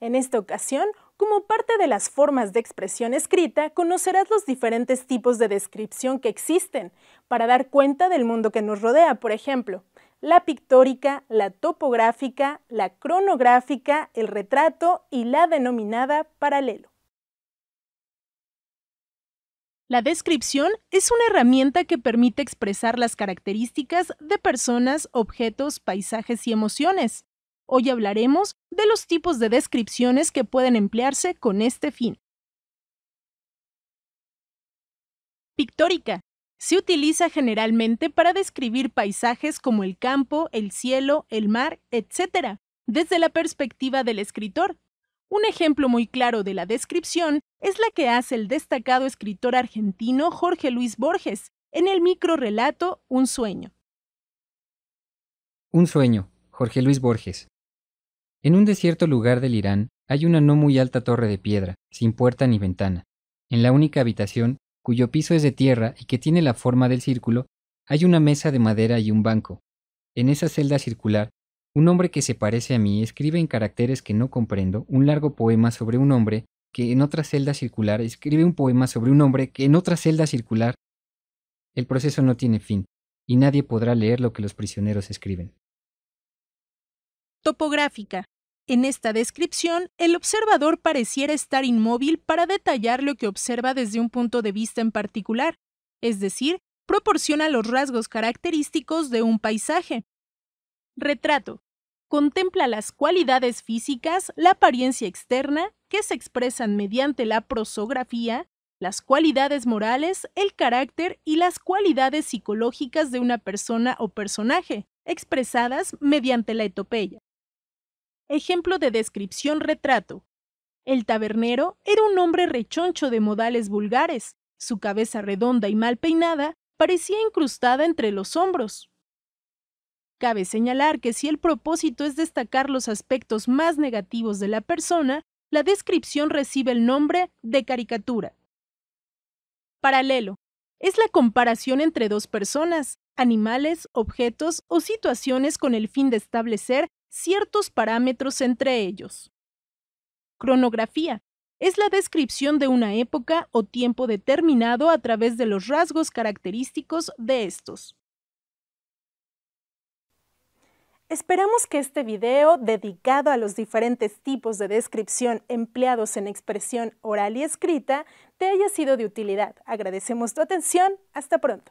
En esta ocasión, como parte de las formas de expresión escrita, conocerás los diferentes tipos de descripción que existen para dar cuenta del mundo que nos rodea, por ejemplo, la pictórica, la topográfica, la cronográfica, el retrato y la denominada paralelo. La descripción es una herramienta que permite expresar las características de personas, objetos, paisajes y emociones. Hoy hablaremos de los tipos de descripciones que pueden emplearse con este fin. Pictórica. Se utiliza generalmente para describir paisajes como el campo, el cielo, el mar, etc., desde la perspectiva del escritor, un ejemplo muy claro de la descripción es la que hace el destacado escritor argentino Jorge Luis Borges en el microrelato Un sueño. Un sueño, Jorge Luis Borges. En un desierto lugar del Irán hay una no muy alta torre de piedra, sin puerta ni ventana. En la única habitación, cuyo piso es de tierra y que tiene la forma del círculo, hay una mesa de madera y un banco. En esa celda circular un hombre que se parece a mí escribe en caracteres que no comprendo un largo poema sobre un hombre que en otra celda circular escribe un poema sobre un hombre que en otra celda circular. El proceso no tiene fin, y nadie podrá leer lo que los prisioneros escriben. Topográfica. En esta descripción, el observador pareciera estar inmóvil para detallar lo que observa desde un punto de vista en particular, es decir, proporciona los rasgos característicos de un paisaje. Retrato contempla las cualidades físicas, la apariencia externa, que se expresan mediante la prosografía, las cualidades morales, el carácter y las cualidades psicológicas de una persona o personaje, expresadas mediante la etopeya. Ejemplo de descripción retrato. El tabernero era un hombre rechoncho de modales vulgares, su cabeza redonda y mal peinada parecía incrustada entre los hombros, Cabe señalar que si el propósito es destacar los aspectos más negativos de la persona, la descripción recibe el nombre de caricatura. Paralelo. Es la comparación entre dos personas, animales, objetos o situaciones con el fin de establecer ciertos parámetros entre ellos. Cronografía. Es la descripción de una época o tiempo determinado a través de los rasgos característicos de estos. Esperamos que este video, dedicado a los diferentes tipos de descripción empleados en expresión oral y escrita, te haya sido de utilidad. Agradecemos tu atención. Hasta pronto.